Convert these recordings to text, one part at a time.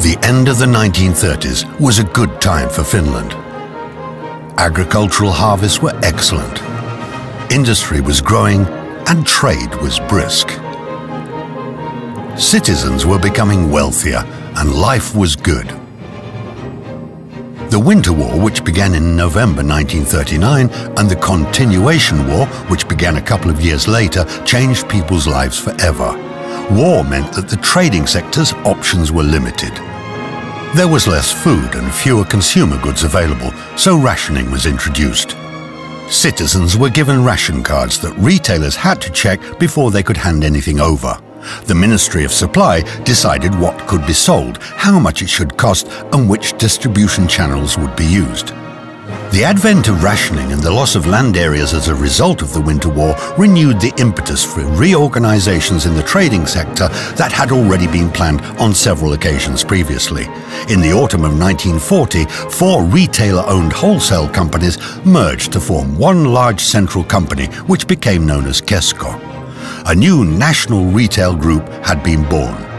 The end of the 1930s was a good time for Finland. Agricultural harvests were excellent. Industry was growing and trade was brisk. Citizens were becoming wealthier and life was good. The Winter War, which began in November 1939, and the Continuation War, which began a couple of years later, changed people's lives forever. War meant that the trading sector's options were limited. There was less food and fewer consumer goods available, so rationing was introduced. Citizens were given ration cards that retailers had to check before they could hand anything over. The Ministry of Supply decided what could be sold, how much it should cost and which distribution channels would be used. The advent of rationing and the loss of land areas as a result of the Winter War renewed the impetus for reorganizations in the trading sector that had already been planned on several occasions previously. In the autumn of 1940, four retailer-owned wholesale companies merged to form one large central company which became known as Kesko. A new national retail group had been born.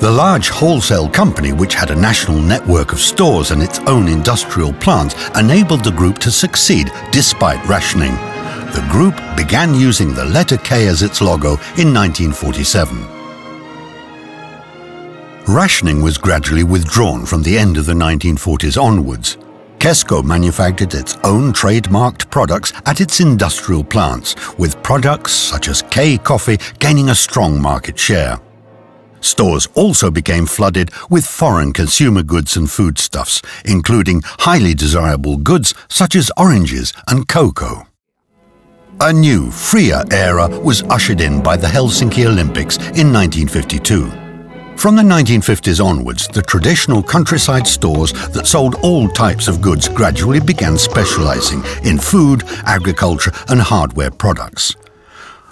The large wholesale company, which had a national network of stores and its own industrial plants, enabled the group to succeed despite rationing. The group began using the letter K as its logo in 1947. Rationing was gradually withdrawn from the end of the 1940s onwards. Kesko manufactured its own trademarked products at its industrial plants, with products such as K coffee gaining a strong market share. Stores also became flooded with foreign consumer goods and foodstuffs, including highly desirable goods such as oranges and cocoa. A new, freer era was ushered in by the Helsinki Olympics in 1952. From the 1950s onwards, the traditional countryside stores that sold all types of goods gradually began specializing in food, agriculture and hardware products.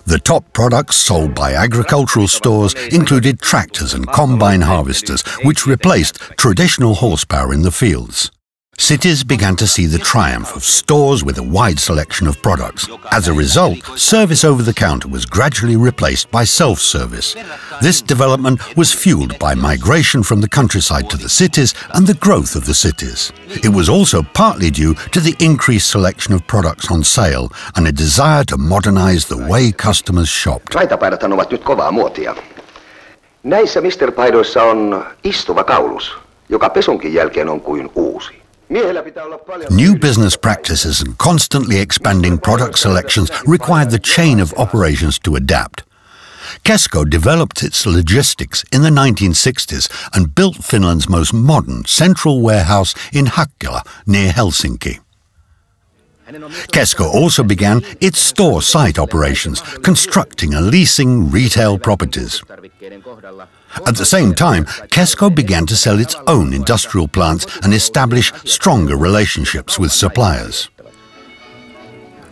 The top products sold by agricultural stores included tractors and combine harvesters, which replaced traditional horsepower in the fields. Cities began to see the triumph of stores with a wide selection of products. As a result, service over the counter was gradually replaced by self-service. This development was fueled by migration from the countryside to the cities and the growth of the cities. It was also partly due to the increased selection of products on sale and a desire to modernize the way customers shopped. On kaulus, joka pesunkin jälkeen on kuin uusi. New business practices and constantly expanding product selections required the chain of operations to adapt. Kesko developed its logistics in the 1960s and built Finland's most modern central warehouse in Hakkila near Helsinki. Kesko also began its store site operations, constructing and leasing retail properties. At the same time, Kesko began to sell its own industrial plants and establish stronger relationships with suppliers.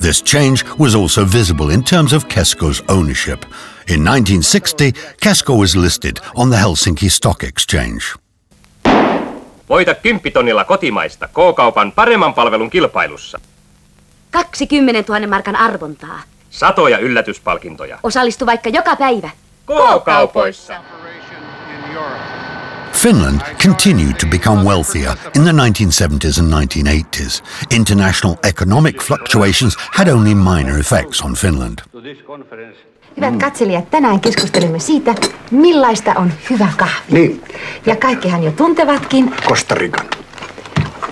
This change was also visible in terms of Kesko's ownership. In 1960, Kesko was listed on the Helsinki Stock Exchange. Voita kymppitonnilla kotimaista K-kaupan paremman palvelun kilpailussa. 20 000 markan arvontaa. Satoja yllätyspalkintoja. Osallistu vaikka joka päivä. K-kaupoissa. Finland continued to become wealthier in the 1970s and 1980s. International economic fluctuations had only minor effects on Finland. Hyvät katselijat, tänään keskustelemme siitä, millaista on hyvä kahvi. Niin. Ja kaikkihan jo tuntevatkin Costa Rican.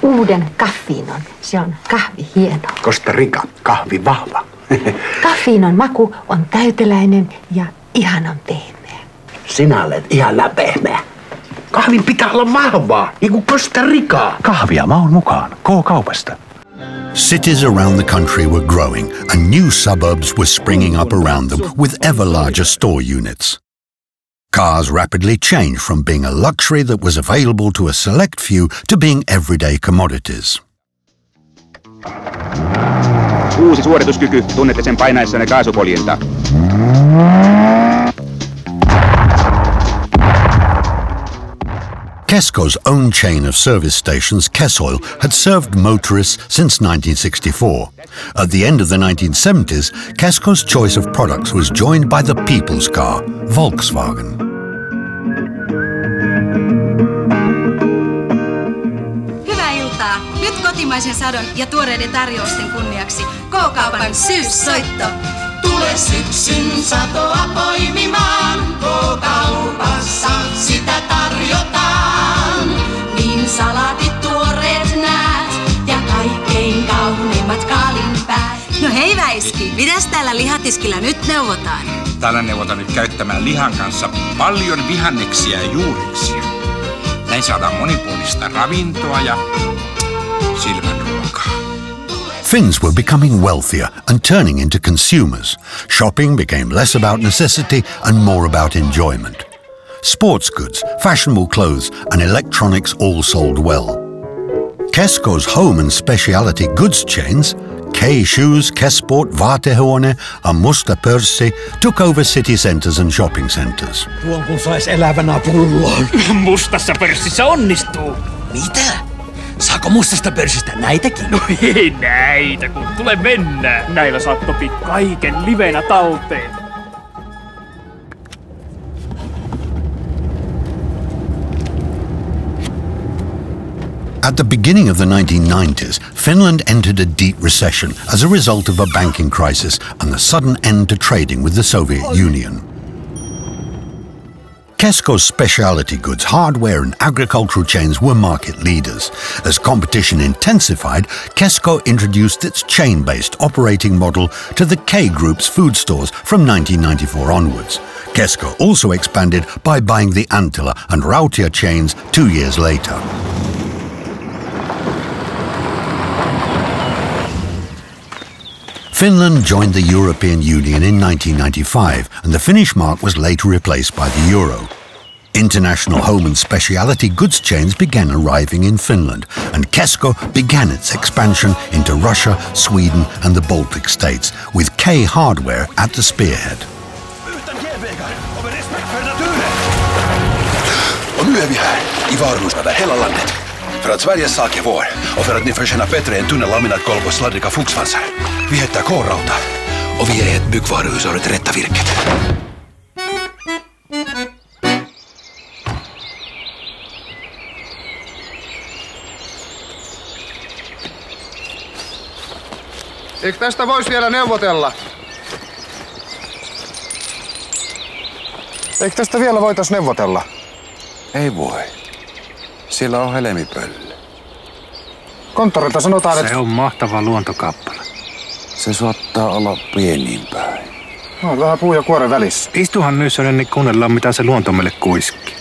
Uuden kaffiinon. Se on kahvi hieno. Costa Rica, kahvi vahva. Kaffiinon maku on täyteläinen ja ihanan pehmeä. Sinä olet ihan läpehmeä. Kahvin pitää olla vahvaa, niin kuin Costa Ricaa. Kahvia maun mukaan K-kaupasta. Cities around the country were growing and new suburbs were springing up around them with ever larger store units. Cars rapidly changed from being a luxury that was available to a select few to being everyday commodities. Uusi suorituskyky, tunnette sen painaessanne kaasupoljinta. Kesko's own chain of service stations, Kesoil, had served motorists since 1964. At the end of the 1970s, Kesko's choice of products was joined by the people's car, Volkswagen. Kotimaisen sadon ja tuoreiden tarjousten kunniaksi K-kaupan syyssoitto. Tule syksyn satoa poimimaan, K-kaupassa sitä tarjotaan. Niin salatit tuoreet näät ja kaikkein kauniimmat kaalinpäät. No hei Väiski, mitäs täällä lihatiskillä nyt neuvotaan? Täällä neuvotaan nyt käyttämään lihan kanssa paljon vihanneksia ja juureksia. Näin saadaan monipuolista ravintoa ja. Finns were becoming wealthier and turning into consumers. Shopping became less about necessity and more about enjoyment. Sports goods, fashionable clothes, and electronics all sold well. Kesko's home and specialty goods chains, K-Shoes, Kesport, Vaatehuone, and Musta Pörssi took over city centres and shopping centres. Tuon kun sais elävänä pulloon. Mustassa pörssissä onnistuu. Mitä? Saako mustasta pörssistä näitäkin? No ei näitä, kun tule mennä. Näillä saat topi kaiken livenä talteen. At the beginning of the 1990s, Finland entered a deep recession as a result of a banking crisis and the sudden end to trading with the Soviet Union. Kesko's specialty goods, hardware and agricultural chains were market leaders. As competition intensified, Kesko introduced its chain-based operating model to the K Group's food stores from 1994 onwards. Kesko also expanded by buying the Anttila and Rautia chains two years later. Finland joined the European Union in 1995 and the Finnish mark was later replaced by the euro. International home and specialty goods chains began arriving in Finland and Kesko began its expansion into Russia, Sweden and the Baltic states with K Hardware at the spearhead. Och nu är vi här, i hela landet. För att Sverige sak är vår och för att ni förtjänar bättre än tunna laminatgolv och sladdriga fugsvansar. Vi heter K-Rauta och vi är ett byggvaruhus av det rätta virket. Eikö tästä voisi vielä neuvotella? Eikö tästä vielä voitais neuvotella? Ei voi. Sillä on helmipöllö. Konttorilta sanotaan, Se että... on mahtava luontokappale. Se saattaa olla pienin päin. No, vähän puu ja kuoren välissä. Istuhan Nysönen, niin kuunnellaan mitä se luonto meille kuiskii.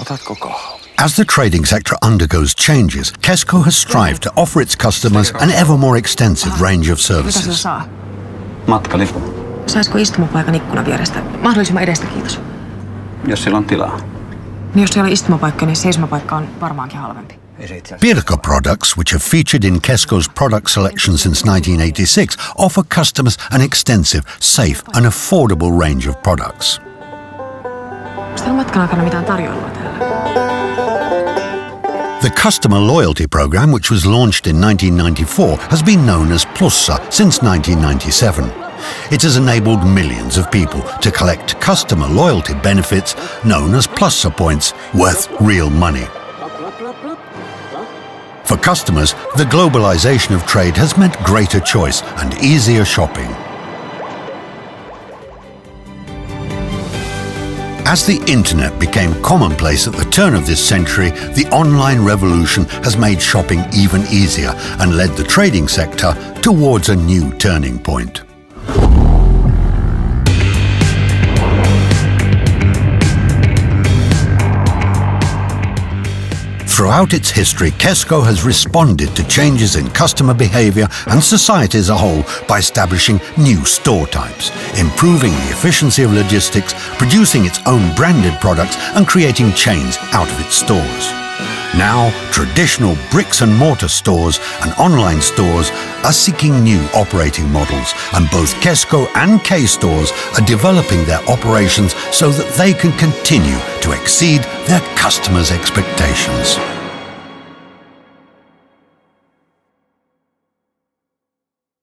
Otatko kahvia? As the trading sector undergoes changes, Kesko has strived to offer its customers an ever more extensive range of Mitä se services. saa? Matkalippu, Saisiko istumapaikan ikkunan vierestä? Mahdollisimman edestä, kiitos. jos sillä on tilaa. Niin jos siellä on istumapaikka, niin seisomapaikka on varmaankin halvempi. Pirka products, which have featured in Kesko's product selection since 1986, offer customers an extensive, safe and affordable range of products. Onko täällä matkan aikana mitään tarjoilua täällä? The customer loyalty program, which was launched in 1994, has been known as Plussa since 1997. It has enabled millions of people to collect customer loyalty benefits known as Plussa points, worth real money. For customers, the globalization of trade has meant greater choice and easier shopping. As the internet became commonplace at the turn of this century, the online revolution has made shopping even easier and led the trading sector towards a new turning point. Throughout its history, Kesko has responded to changes in customer behavior and society as a whole by establishing new store types, improving the efficiency of logistics, producing its own branded products, and creating chains out of its stores. Now, traditional bricks and mortar stores and online stores are seeking new operating models, and both Kesko and K stores are developing their operations so that they can continue to exceed their customers' expectations.